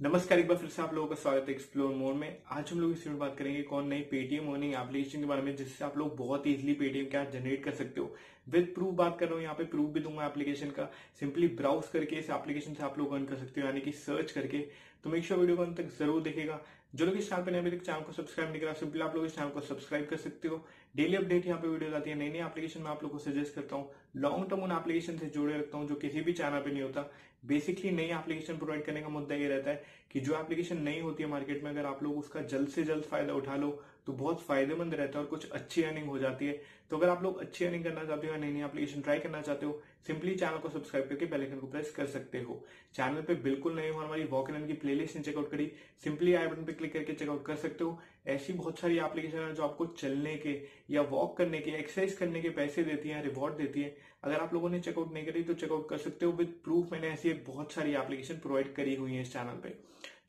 नमस्कार, एक बार फिर से आप लोगों का स्वागत है एक्सप्लोर मोड में। आज हम लोग इस वीडियो में बात करेंगे कौन नई पेटीएम अर्निंग एप्लीकेशन के बारे में, जिससे आप लोग बहुत इजीली पेटीएम कैश जनरेट कर सकते हो। विद प्रूफ बात कर रहा हूँ, यहाँ पे प्रूफ भी दूँगा एप्लीकेशन का। सिंपली ब्राउज करके इस एप्लीकेशन से आप लोग अर्न कर सकते हो, यानी कि सर्च करके। तो मेक श्योर वीडियो को अंत तक ज़रूर देखेगा जो लोग इस चैनल पर अभी तक चैनल को सब्सक्राइब नहीं करा सिंपली आप लोग इस चैनल को सब्सक्राइब कर सकते हो। डेली अपडेट यहाँ पे वीडियो आती है नई नई एप्लीकेशन में आप लोग को सजेस्ट करता हूँ। लॉन्ग टर्म उन एप्लीकेशन से जुड़े रखता हूँ जो किसी भी चैनल पर नहीं होता। बेसिकली नई एप्लीकेशन प्रोवाइड करने का मुद्दा ये रहता है कि जो एप्लीकेशन नहीं होती है मार्केट में, अगर आप लोग उसका जल्द से जल्द फ़ायदा उठा लो तो बहुत फ़ायदेमंद रहता है और कुछ अच्छी अर्निंग हो जाती है। तो अगर आप लोग अच्छी अर्निंग करना चाहते हो या नई नई एप्लीकेशन ट्राई करना चाहते हो सिंपली चैनल को सब्सक्राइब करके बेल आइकन को प्रेस कर सकते हो। चैनल पे बिल्कुल नए हो हमारी वॉक इन की प्लेलिस्ट चेकआउट करी सिंपली आई बटन पे क्लिक करके चेकआउट कर सकते हो। ऐसी बहुत सारी एप्लीकेशन है जो आपको चलने के या वॉक करने के एक्सरसाइज करने के पैसे देती है रिवॉर्ड देती है। अगर आप लोगों ने चेकआउट नहीं करी तो चेकआउट कर सकते हो। विद प्रूफ मैंने ऐसी बहुत सारी एप्लीकेशन प्रोवाइड करी हुई है इस चैनल पे।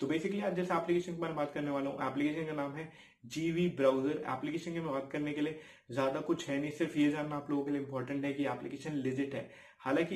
तो बेसिकली आज जैसे एप्लीकेशन के बारे में बात करने वाला हूँ एप्लीकेशन का नाम है जीवी ब्राउज़र एप्लीकेशन की बात करने के लिए ज़्यादा कुछ है नहीं, सिर्फ़ ये जानना आप लोगों के लिए इंपॉर्टेंट है कि एप्लीकेशन लिजिट है। हालाँकि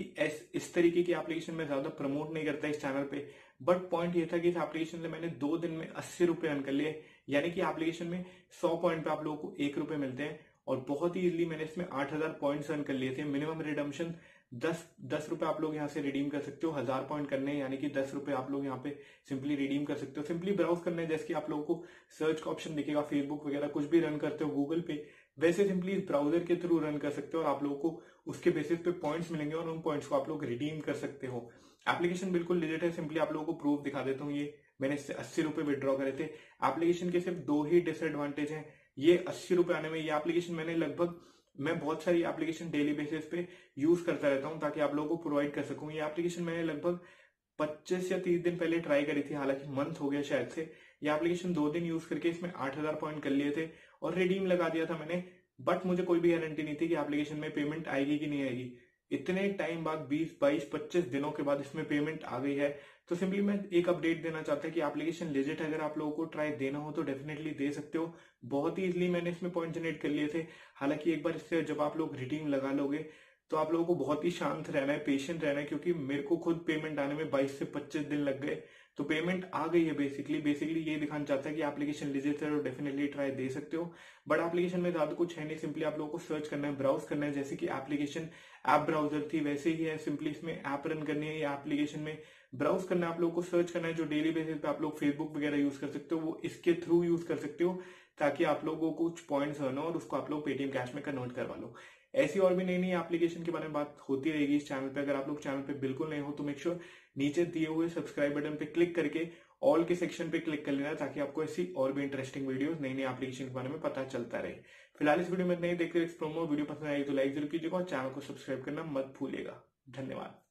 इस तरीके की एप्लीकेशन में ज़्यादा प्रमोट नहीं करता इस चैनल पे बट पॉइंट ये था कि इस एप्लीकेशन से मैंने दो दिन में अस्सी रुपए अर्न कर लिए। यानी कि एप्लीकेशन में सौ पॉइंट पे आप लोगों को एक रुपए मिलते हैं और बहुत ही इजिली मैंने इसमें आठ हज़ार पॉइंट अर्न कर लिए थे। मिनिमम रिडम्शन दस दस रुपए आप लोग यहाँ से रिडीम कर सकते हो, हज़ार पॉइंट करने यानी कि दस रुपए आप लोग यहाँ पे सिंपली रिडीम कर सकते हो। सिंपली ब्राउज करने जैसे कि आप लोगों को सर्च का ऑप्शन दिखेगा फेसबुक वगैरह कुछ भी रन करते हो गूगल पे, वैसे सिंपली इस ब्राउज़र के थ्रू रन कर सकते हो और आप लोगों को उसके बेसिस पे पॉइंट्स मिलेंगे और उन पॉइंट्स को आप लोग रिडीम कर सकते हो। एप्लीकेशन बिल्कुल लिजिट है सिंपली आप लोगों को प्रूफ दिखा देता हूँ ये। मैंने इससे अस्सी रुपए विड्रॉ करे थे। एप्लीकेशन के सिर्फ़ दो ही डिसएडवांटेज है। ये अस्सी रुपए आने में, ये एप्लीकेशन मैंने लगभग मैं बहुत सारी एप्लीकेशन डेली बेसिस पे यूज़ करता रहता हूँ ताकि आप लोगों को प्रोवाइड कर सकूँ। ये एप्लीकेशन मैंने लगभग 25 या 30 दिन पहले ट्राई करी थी, हालाँकि मंथ हो गया शायद से। ये एप्लीकेशन दो दिन यूज़ करके इसमें 8000 पॉइंट कर लिए थे और रिडीम लगा दिया था मैंने बट मुझे कोई भी गारंटी नहीं थी कि एप्लीकेशन में पेमेंट आएगी कि नहीं आएगी। इतने टाइम बाद 20, 22, 25 दिनों के बाद इसमें पेमेंट आ गई है। तो सिंपली मैं एक अपडेट देना चाहता हूँ कि एप्लीकेशन लेजिट अगर आप लोगों को ट्राई देना हो तो डेफिनेटली दे सकते हो। बहुत ही इजिली मैंने इसमें पॉइंट जनरेट कर लिए थे। हालाँकि एक बार इससे जब आप लोग रिडीम लगा लोगे तो आप लोगों को बहुत ही शांत रहना है पेशेंट रहना है क्योंकि मेरे को खुद पेमेंट आने में 22 से 25 दिन लग गए। तो पेमेंट आ गई है बेसिकली बेसिकली ये दिखाना चाहता है कि एप्लीकेशन लीजिए है डेफिनेटली ट्राई दे सकते हो. बट एप्लीकेशन में ज़्यादा कुछ है नहीं सिंपली आप लोगों को सर्च करना है ब्राउज करना है. जैसे कि एप्लीकेशन ऐप ब्राउज़र थी, वैसे ही है. सिंपली इसमें ऐप रन करनी है या एप्लीकेशन में ब्राउज करना है, आप लोगों को सर्च करना है, जो डेली बेसिस पे आप लोग फेसबुक वगैरह यूज़ कर सकते हो, वो इसके थ्रू यूज़ कर सकते हो, ताकि आप लोगों को कुछ पॉइंट्स अर्न हो और उसको आप लोग पेटीएम कैश में कन्वर्ट करवा लो. ऐसी और भी नई नई एप्लीकेशन के बारे में बात होती रहेगी इस चैनल पे। अगर आप लोग चैनल पे बिल्कुल नहीं हो तो मेक श्योर नीचे दिए हुए सब्सक्राइब बटन पे क्लिक करके ऑल के सेक्शन पे क्लिक कर लेना ताकि आपको ऐसी और भी इंटरेस्टिंग वीडियो नई नई एप्लीकेशन के बारे में पता चलता रहे। फ़िलहाल इस वीडियो में नहीं देखते प्रोमो वीडियो पसंद आई तो लाइक ज़रूर कीजिएगा और चैनल को सब्सक्राइब करना मत भूलिएगा। धन्यवाद।